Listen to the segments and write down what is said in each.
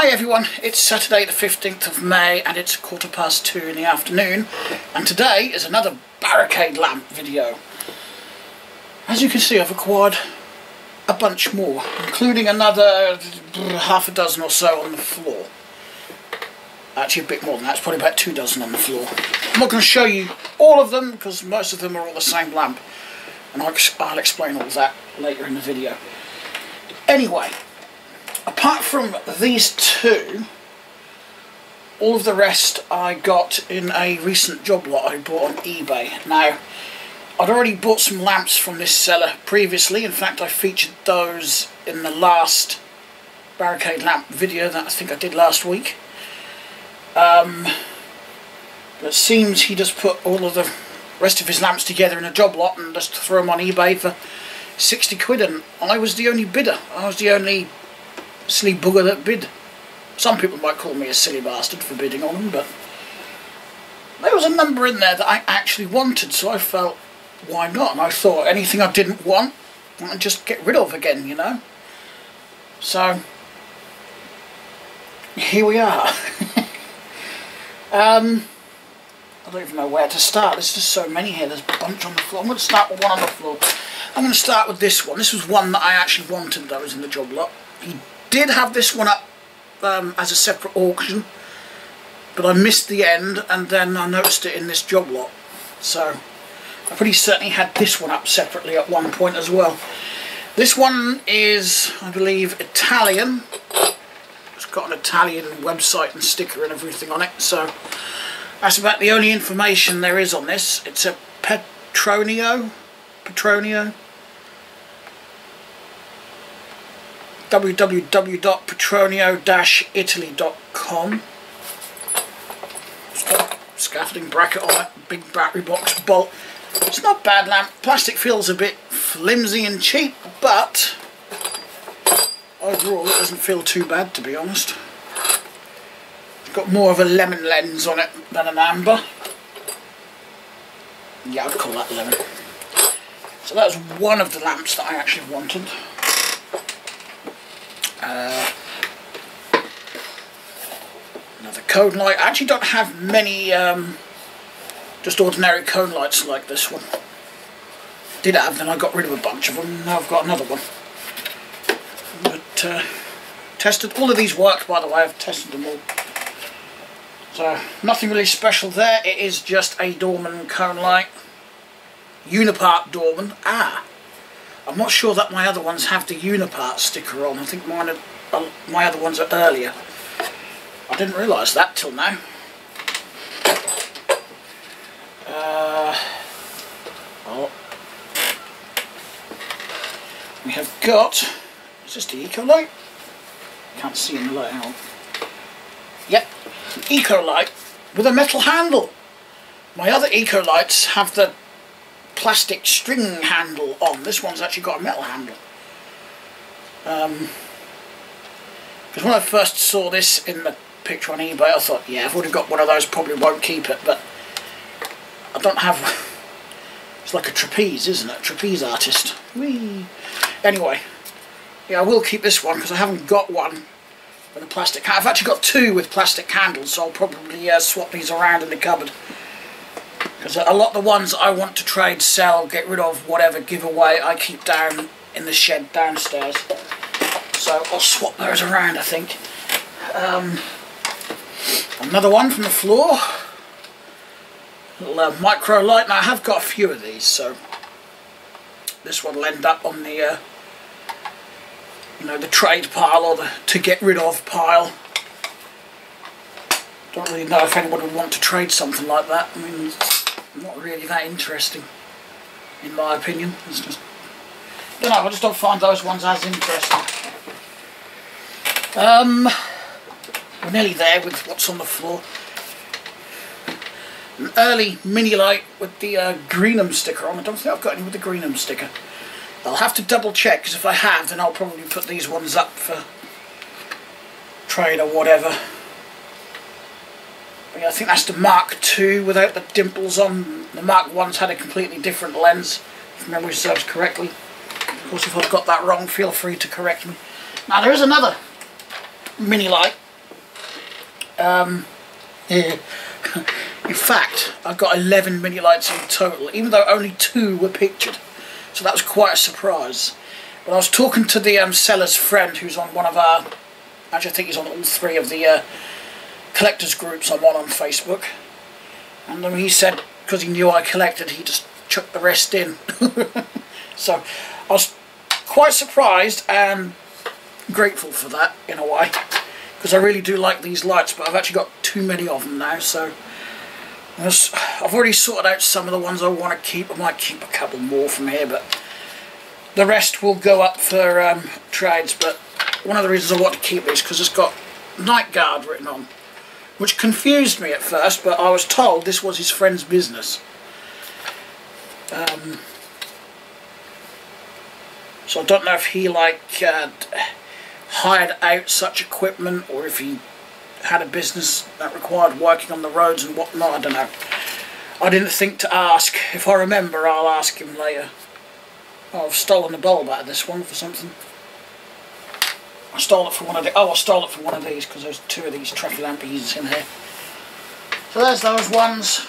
Hi everyone, it's Saturday the 15th of May and it's quarter past two in the afternoon and today is another barricade lamp video. As you can see I've acquired a bunch more, including another half a dozen or so on the floor. Actually a bit more than that, it's probably about two dozen on the floor. I'm not going to show you all of them because most of them are all the same lamp and I'll, I'll explain all that later in the video. Anyway, apart from these two, all of the rest I got in a recent job lot I bought on eBay. Now, I'd already bought some lamps from this seller previously. In fact, I featured those in the last barricade lamp video that I think I did last week. Um, but it seems he just put all of the rest of his lamps together in a job lot and just threw them on eBay for 60 quid and I was the only bidder. I was the only silly bugger that bid. Some people might call me a silly bastard for bidding on them, but there was a number in there that I actually wanted, so I felt, why not? And I thought anything I didn't want, I'd just get rid of again, you know? So, here we are. um, I don't even know where to start. There's just so many here. There's a bunch on the floor. I'm going to start with one on the floor. I'm going to start with this one. This was one that I actually wanted that was in the job lot. He did have this one up um, as a separate auction, but I missed the end and then I noticed it in this job lot. So I pretty certainly had this one up separately at one point as well. This one is, I believe, Italian. It's got an Italian website and sticker and everything on it, so that's about the only information there is on this. It's a Petronio. Petronio. www.petronio-italy.com Scaffolding bracket on it, big battery box bolt. It's not bad lamp. Plastic feels a bit flimsy and cheap, but overall it doesn't feel too bad to be honest. It's got more of a lemon lens on it than an amber. Yeah, I'd call that lemon. So that was one of the lamps that I actually wanted. Uh, another cone light. I actually don't have many um, just ordinary cone lights like this one. Did have, then I got rid of a bunch of them. Now I've got another one. But uh, tested all of these work by the way. I've tested them all. So, nothing really special there. It is just a Dorman cone light. Unipart Dorman. Ah! I'm not sure that my other ones have the Unipart sticker on. I think mine are, uh, my other ones are earlier. I didn't realise that till now. Uh, oh. We have got... Is this the Eco Light? Can't see in the light out. Yep, Eco Light with a metal handle. My other Eco Lights have the plastic string handle on. This one's actually got a metal handle. Um, because when I first saw this in the picture on eBay, I thought, yeah, if I've already got one of those, probably won't keep it, but I don't have... It's like a trapeze, isn't it? Trapeze artist. Whee! Anyway, yeah, I will keep this one because I haven't got one with a plastic I've actually got two with plastic handles, so I'll probably uh, swap these around in the cupboard. Because a lot of the ones I want to trade, sell, get rid of, whatever, give away, I keep down in the shed downstairs. So I'll swap those around, I think. Um, another one from the floor. Little uh, micro light. Now I have got a few of these, so this one will end up on the uh, you know, the trade pile or the to get rid of pile. Don't really know if anyone would want to trade something like that. I mean, not really that interesting, in my opinion. It's just, I don't know, I just don't find those ones as interesting. Um, we're nearly there with what's on the floor. An early mini light with the uh, Greenham sticker on. I don't think I've got any with the Greenham sticker. I'll have to double check because if I have then I'll probably put these ones up for trade or whatever. But yeah, I think that's the Mark II without the dimples on. The Mark I's had a completely different lens, if memory serves correctly. Of course if I've got that wrong feel free to correct me. Now there is another mini light Um, yeah. in fact, I've got 11 mini lights in total, even though only two were pictured. So that was quite a surprise. But I was talking to the um, seller's friend who's on one of our, actually I think he's on all three of the uh, collectors groups I'm on on Facebook. And um, he said, because he knew I collected, he just chucked the rest in. so I was quite surprised and grateful for that in a way because I really do like these lights but I've actually got too many of them now so I've already sorted out some of the ones I want to keep I might keep a couple more from here but the rest will go up for um, trades but one of the reasons I want to keep these because it's got night guard written on which confused me at first but I was told this was his friend's business um, so I don't know if he like uh, hired out such equipment or if he had a business that required working on the roads and whatnot, I don't know. I didn't think to ask. If I remember, I'll ask him later. Oh, I've stolen the bulb out of this one for something. I stole it from one of the. Oh, I stole it from one of these because there's two of these Treffilampies in here. So there's those ones.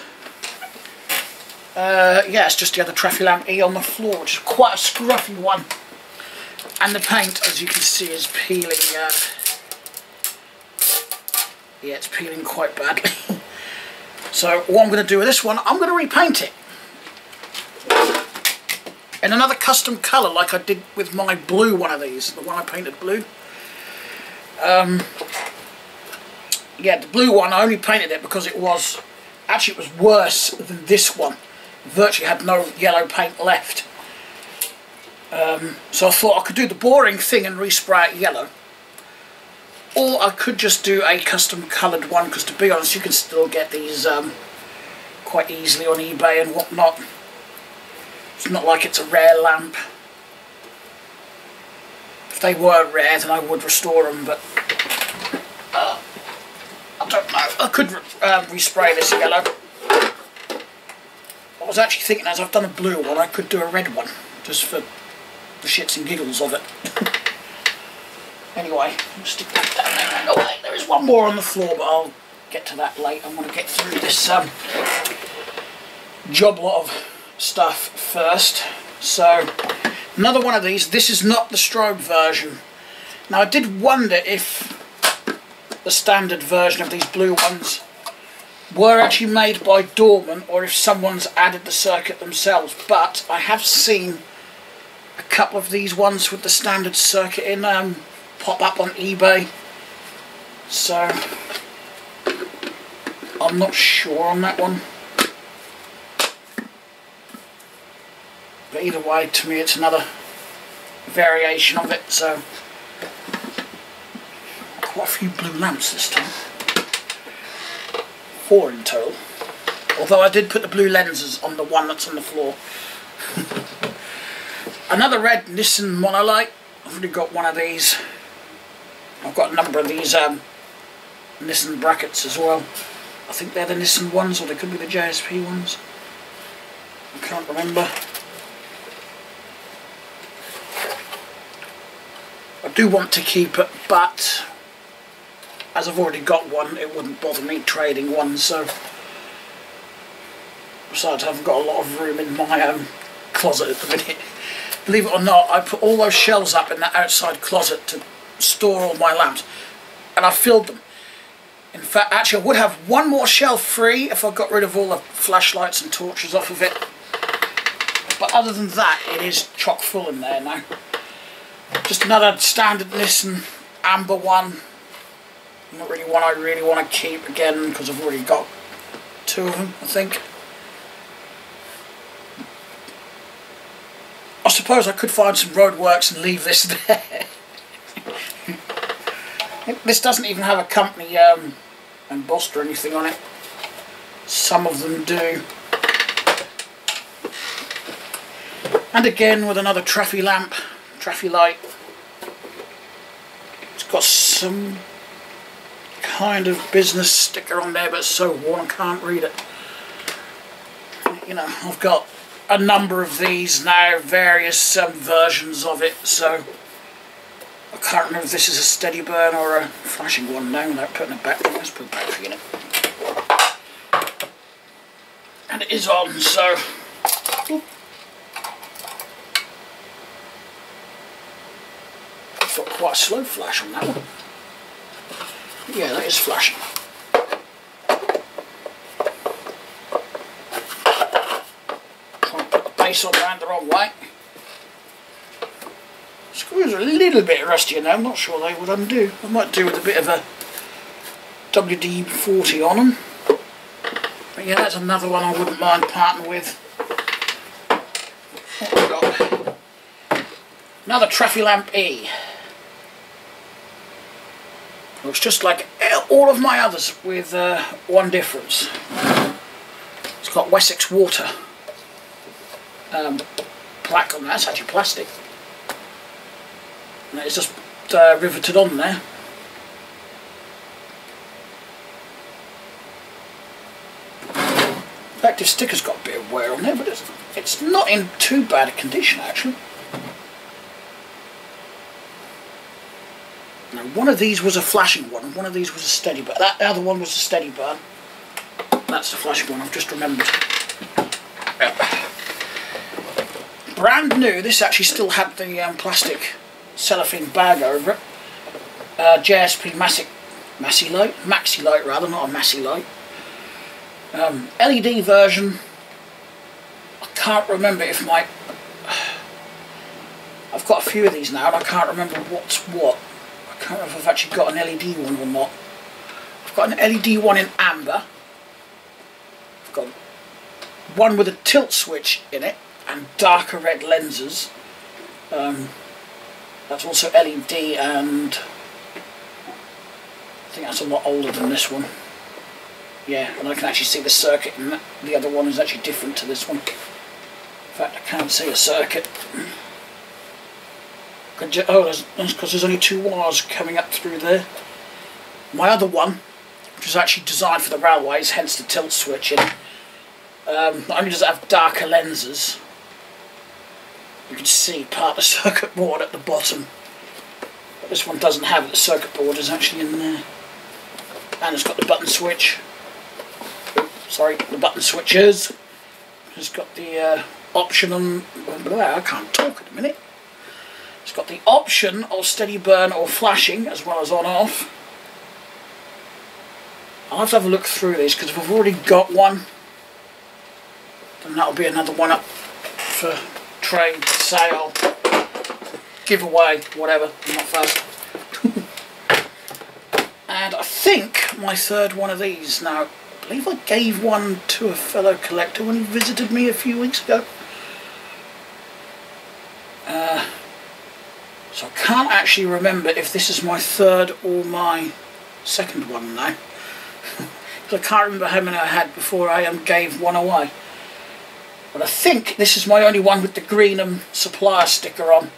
Uh, yeah, it's just the other Trafilamp E on the floor, which is quite a scruffy one. And the paint, as you can see, is peeling. Uh, yeah, it's peeling quite badly. so what I'm going to do with this one, I'm going to repaint it. In another custom colour like I did with my blue one of these, the one I painted blue. Um, yeah, the blue one, I only painted it because it was, actually it was worse than this one. virtually had no yellow paint left. Um, so I thought I could do the boring thing and respray it yellow. Or I could just do a custom coloured one, because to be honest, you can still get these um, quite easily on eBay and whatnot. It's not like it's a rare lamp. If they were rare, then I would restore them, but uh, I don't know. I could um, respray this yellow. I was actually thinking as I've done a blue one, I could do a red one, just for the shits and giggles of it. anyway, I'll stick that down there away. There is one more on the floor, but I'll get to that later. I'm going to get through this um, job lot of stuff first. So, another one of these. This is not the strobe version. Now, I did wonder if the standard version of these blue ones were actually made by Dorman or if someone's added the circuit themselves but I have seen a couple of these ones with the standard circuit in um, pop up on eBay so I'm not sure on that one but either way to me it's another variation of it so quite a few blue lamps this time four in total although I did put the blue lenses on the one that's on the floor Another red Nissen Monolight. I've already got one of these. I've got a number of these um, Nissen brackets as well. I think they're the Nissen ones or they could be the JSP ones. I can't remember. Do want to keep it, but as I've already got one, it wouldn't bother me trading one, so besides I haven't got a lot of room in my um, closet at the minute believe it or not, I put all those shelves up in that outside closet to store all my lamps. And I filled them. In fact, actually I would have one more shelf free if I got rid of all the flashlights and torches off of it. But other than that, it is chock full in there now. Just another standard Nissen amber one. Not really one I really want to keep again because I've already got two of them, I think. I suppose I could find some roadworks and leave this there. this doesn't even have a company um, embossed or anything on it. Some of them do. And again with another Traffi lamp, Traffi light. It's got some kind of business sticker on there but it's so worn I can't read it. You know, I've got a number of these now, various um, versions of it, so I can't remember if this is a steady burn or a flashing one now without putting a battery. Let's put a battery in it. And it is on, so. Got quite a slow flash on that one. Yeah, that is flashing. Trying to put the base on around the wrong way. Screws are a little bit rusty now, I'm not sure they would undo. I might do with a bit of a WD-40 on them. But yeah, that's another one I wouldn't mind parting with. Another Trafilamp E. Looks just like all of my others with uh, one difference. It's got Wessex water um, plaque on that, it's actually plastic. And it's just uh, riveted on there. In fact, sticker's got a bit of wear on there, but it's, it's not in too bad a condition actually. One of these was a flashing one, and one of these was a steady burn. That other one was a steady burn. That's the flashing one, I've just remembered. Brand new, this actually still had the um, plastic cellophane bag over it. Uh, JSP Massic, Maxi Light, Maxi Light rather, not a Massy Light. Um, LED version. I can't remember if my. I've got a few of these now, and I can't remember what's what. Can't remember if I've actually got an LED one or not. I've got an LED one in amber. I've got one with a tilt switch in it and darker red lenses. Um, that's also LED and I think that's a lot older than this one. Yeah, and I can actually see the circuit and the other one is actually different to this one. In fact, I can't see a circuit. Oh, because there's only two wires coming up through there. My other one, which was actually designed for the railways, hence the tilt switch in um, not only does it have darker lenses, you can see part of the circuit board at the bottom. But this one doesn't have it, the circuit board is actually in there. And it's got the button switch. sorry, the button switches. It's got the uh, option on... I can't talk at a minute. Got the option of steady burn or flashing as well as on off. I'll have to have a look through these because if I've already got one then that'll be another one up for trade, sale, giveaway, whatever, I'm not fast. and I think my third one of these now, I believe I gave one to a fellow collector when he visited me a few weeks ago. Uh, so I can't actually remember if this is my third or my second one now. I can't remember how many I had before I um, gave one away. But I think this is my only one with the Greenham supplier sticker on.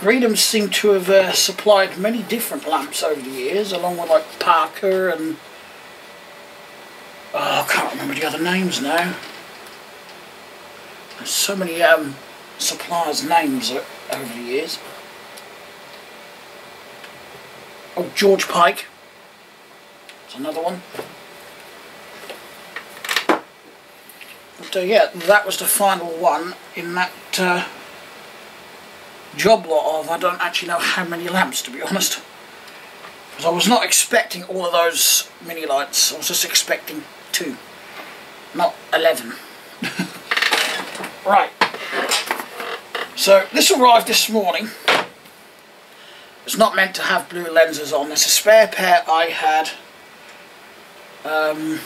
Greenham seem to have uh, supplied many different lamps over the years, along with like Parker and... Oh, I can't remember the other names now. There's so many um, suppliers' names over the years. Oh, George Pike. That's another one. But uh, yeah, that was the final one in that uh, job lot of, I don't actually know how many lamps to be honest. Because I was not expecting all of those mini lights, I was just expecting two, not 11. right, so this arrived this morning. It's not meant to have blue lenses on, there's a spare pair I had. Um,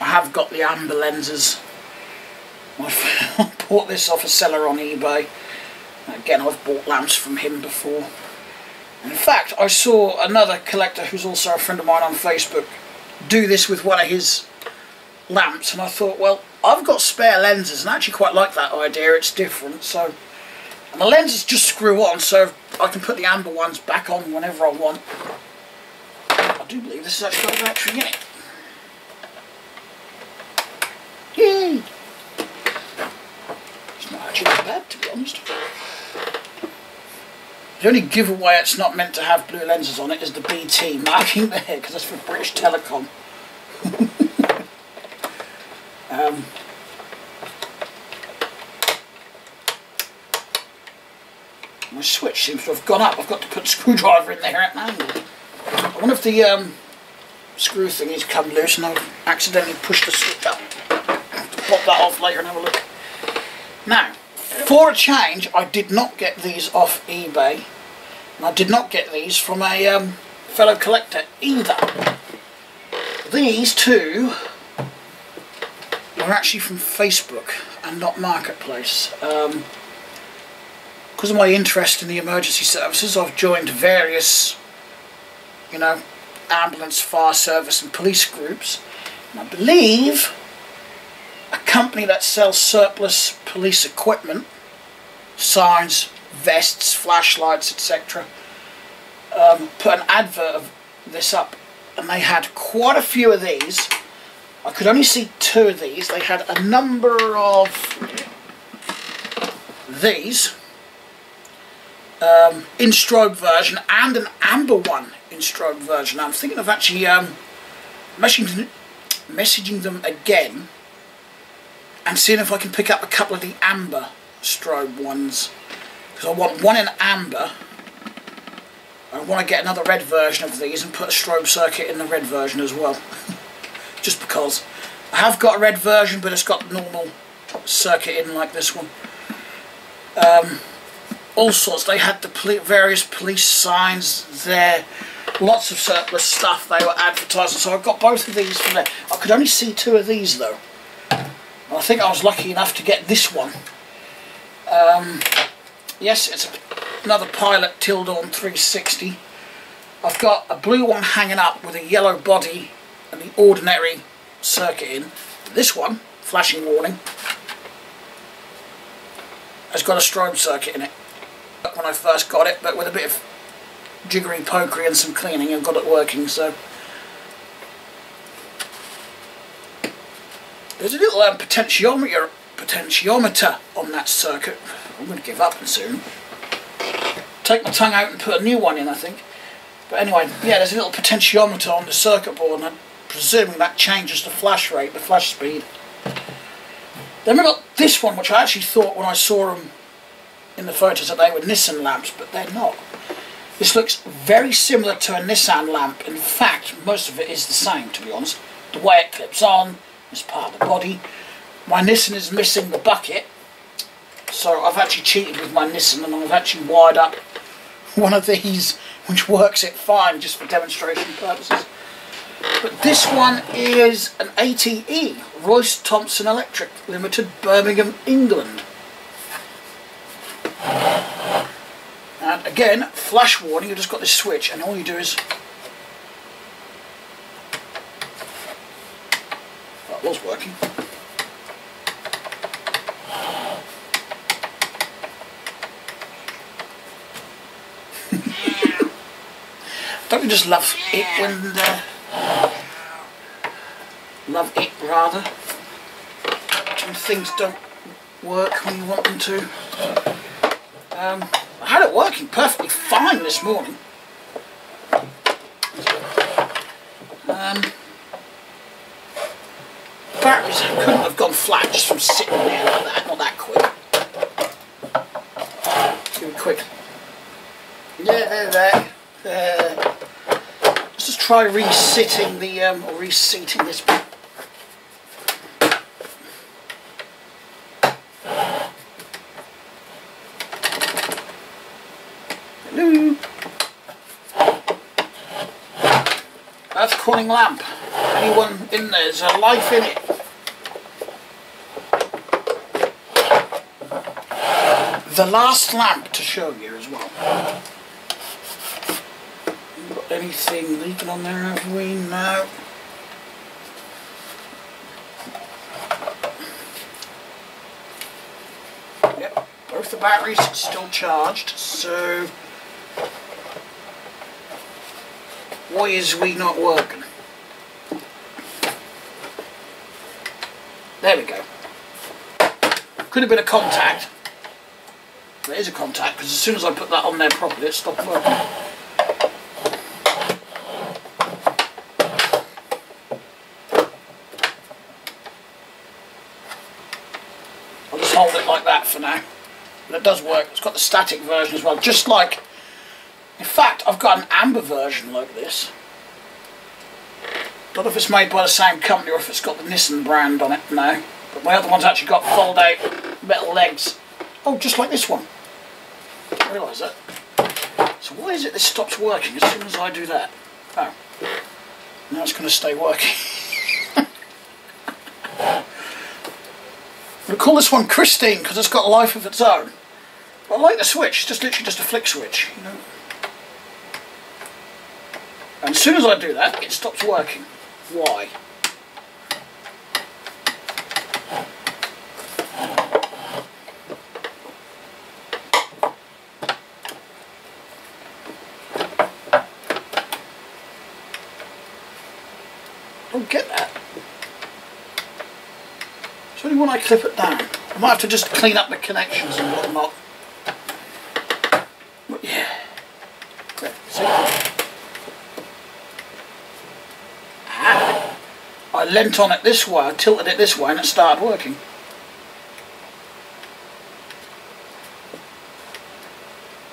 I have got the amber lenses I bought this off a seller on eBay. Again, I've bought lamps from him before. In fact, I saw another collector who's also a friend of mine on Facebook do this with one of his lamps and I thought, well, I've got spare lenses and I actually quite like that idea, it's different, so... And the lenses just screw on, so I can put the amber ones back on whenever I want. I do believe this has actually got a battery in it. Yay! It's not actually that bad, to be honest. The only giveaway it's not meant to have blue lenses on it is the BT marking there, because that's for British Telecom. um, my switch seems to have gone up. I've got to put a screwdriver in there at an angle. I the um, screw thing has come loose and I've accidentally pushed the switch up. pop that off later and have a look. Now, for a change, I did not get these off eBay. And I did not get these from a um, fellow collector either. These two are actually from Facebook and not Marketplace. Um, because of my interest in the emergency services, I've joined various, you know, ambulance, fire service and police groups. And I believe a company that sells surplus police equipment, signs, vests, flashlights, etc., um, put an advert of this up and they had quite a few of these. I could only see two of these. They had a number of these um, in strobe version and an amber one in strobe version. I'm thinking of actually um, messaging, messaging them again and seeing if I can pick up a couple of the amber strobe ones. Because I want one in amber. I want to get another red version of these and put a strobe circuit in the red version as well. Just because. I have got a red version but it's got normal circuit in like this one. Um, all sorts. They had the poli various police signs there, lots of surplus stuff they were advertising. So I got both of these from there. I could only see two of these though. I think I was lucky enough to get this one. Um, yes, it's another Pilot Tildorn 360. I've got a blue one hanging up with a yellow body and the ordinary circuit in. This one, flashing warning, has got a strobe circuit in it when I first got it, but with a bit of jiggery pokery and some cleaning I got it working, so. There's a little um, potentiometer, potentiometer on that circuit. I'm going to give up soon. Take my tongue out and put a new one in, I think. But anyway, yeah, there's a little potentiometer on the circuit board, and I'm presuming that changes the flash rate, the flash speed. Then we've got this one, which I actually thought when I saw them in the photos that they were Nissen lamps, but they're not. This looks very similar to a Nissen lamp. In fact, most of it is the same, to be honest. The way it clips on is part of the body. My Nissen is missing the bucket, so I've actually cheated with my Nissen and I've actually wired up one of these, which works it fine, just for demonstration purposes. But this one is an RTE, Royce Thompson Electric Limited, Birmingham, England. And again, flash warning, you've just got this switch and all you do is... That was working. Don't you just love it when... Uh, love it rather when things don't work when you want them to. Um, I had it working perfectly fine this morning. Um, batteries couldn't have gone flat just from sitting there like that, not that quick. Too quick. Yeah, there, there. there. Let's just try resitting the, um, or reseating this calling lamp. Anyone in there? There's a life in it. The last lamp to show you as well. Got anything leaking on there, have we? No. Yep, both the batteries still charged, so why is we not working? There we go. Could have been a contact. There is a contact because as soon as I put that on there properly it stopped working. I'll just hold it like that for now. But it does work. It's got the static version as well. Just like, in fact, I've got an amber version like this. Don't know if it's made by the same company or if it's got the Nissen brand on it now. But my other one's actually got fold out metal legs. Oh, just like this one. I realise that. So why is it this stops working as soon as I do that? Oh. Now it's going to stay working. We'll call this one Christine because it's got a life of its own. But I like the switch, it's just literally just a flick switch, you know. And as soon as I do that, it stops working. Why? Don't get that. It's only when I clip it down. I might have to just clean up the connections and whatnot. But yeah. There, see? Ah. I leant on it this way, I tilted it this way and it started working.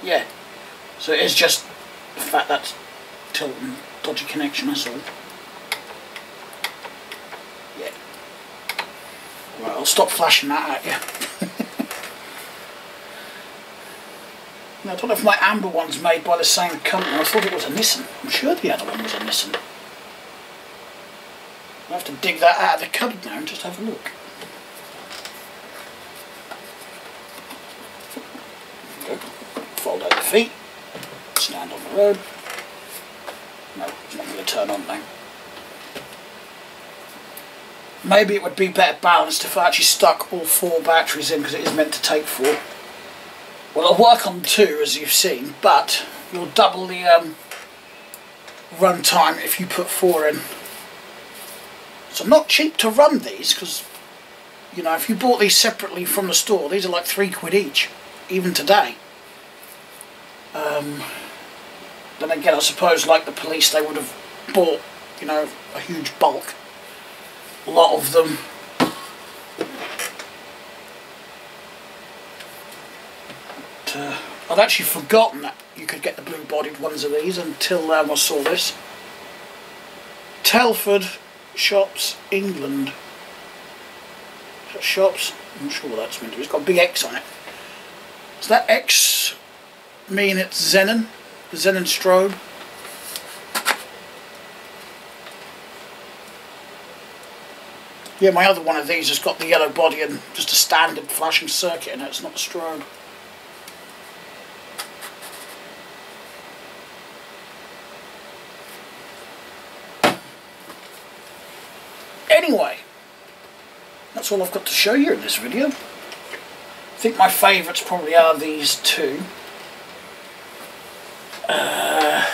Yeah. So it is just the fact that's tilting dodgy connection, that's all. Right, I'll stop flashing that at you. now, I don't know if my amber one's made by the same company. I thought it was a Nissen. I'm sure the other one was a Nissen. I'll have to dig that out of the cupboard now and just have a look. Fold out the feet. Stand on the road. No, it's not going to turn on now maybe it would be better balanced if I actually stuck all four batteries in because it is meant to take four. Well, it'll work on two as you've seen, but you'll double the um, run time if you put four in. So not cheap to run these because, you know, if you bought these separately from the store, these are like three quid each, even today. Um, then again, I suppose like the police, they would have bought, you know, a huge bulk a lot of them. But, uh, I'd actually forgotten that you could get the blue-bodied ones of these until um, I saw this. Telford Shops, England. Shops? I'm sure what that's meant to be. It's got a big X on it. Does that X mean it's Xenon? The strobe? Yeah, my other one of these has got the yellow body and just a standard flashing circuit in it, it's not a strobe. Anyway, that's all I've got to show you in this video. I think my favourites probably are these two. Uh,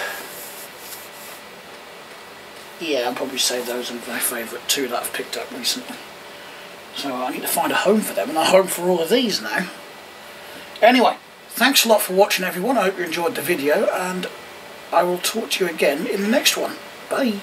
yeah, I'd probably say those are my favourite two that I've picked up recently. So I need to find a home for them and a home for all of these now. Anyway, thanks a lot for watching everyone. I hope you enjoyed the video and I will talk to you again in the next one. Bye.